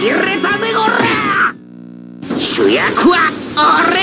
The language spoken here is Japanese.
入れたぜこら主役は俺